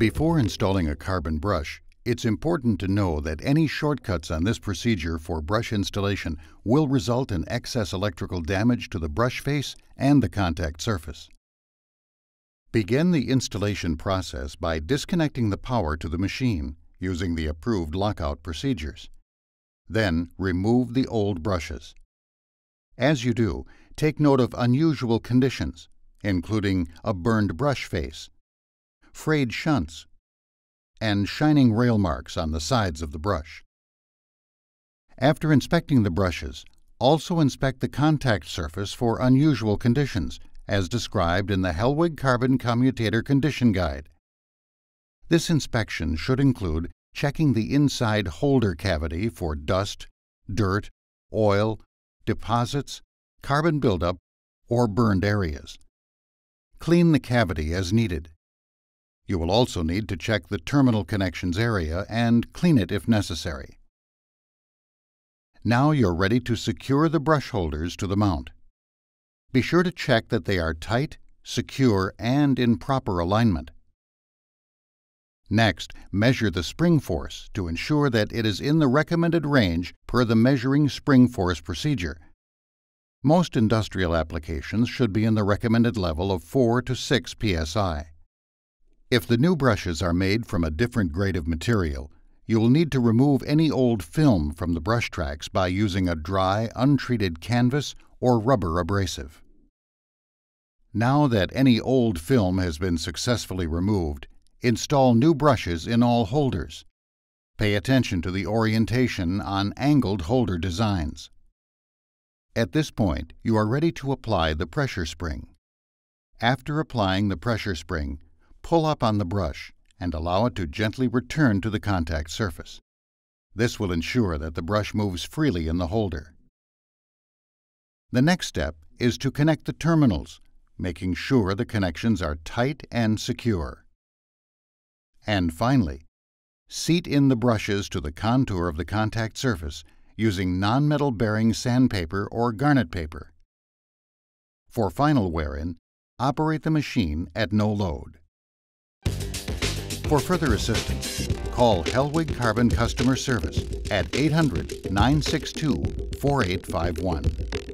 Before installing a carbon brush, it's important to know that any shortcuts on this procedure for brush installation will result in excess electrical damage to the brush face and the contact surface. Begin the installation process by disconnecting the power to the machine using the approved lockout procedures. Then remove the old brushes. As you do, take note of unusual conditions, including a burned brush face, frayed shunts, and shining rail marks on the sides of the brush. After inspecting the brushes, also inspect the contact surface for unusual conditions, as described in the Helwig Carbon Commutator Condition Guide. This inspection should include checking the inside holder cavity for dust, dirt, oil, deposits, carbon buildup, or burned areas. Clean the cavity as needed. You will also need to check the terminal connections area and clean it if necessary. Now you're ready to secure the brush holders to the mount. Be sure to check that they are tight, secure, and in proper alignment. Next, measure the spring force to ensure that it is in the recommended range per the measuring spring force procedure. Most industrial applications should be in the recommended level of 4 to 6 psi. If the new brushes are made from a different grade of material, you will need to remove any old film from the brush tracks by using a dry, untreated canvas or rubber abrasive. Now that any old film has been successfully removed, install new brushes in all holders. Pay attention to the orientation on angled holder designs. At this point, you are ready to apply the pressure spring. After applying the pressure spring, pull up on the brush and allow it to gently return to the contact surface. This will ensure that the brush moves freely in the holder. The next step is to connect the terminals, making sure the connections are tight and secure. And finally, seat in the brushes to the contour of the contact surface using non-metal bearing sandpaper or garnet paper. For final wear-in, operate the machine at no load. For further assistance, call Helwig Carbon Customer Service at 800 962 4851.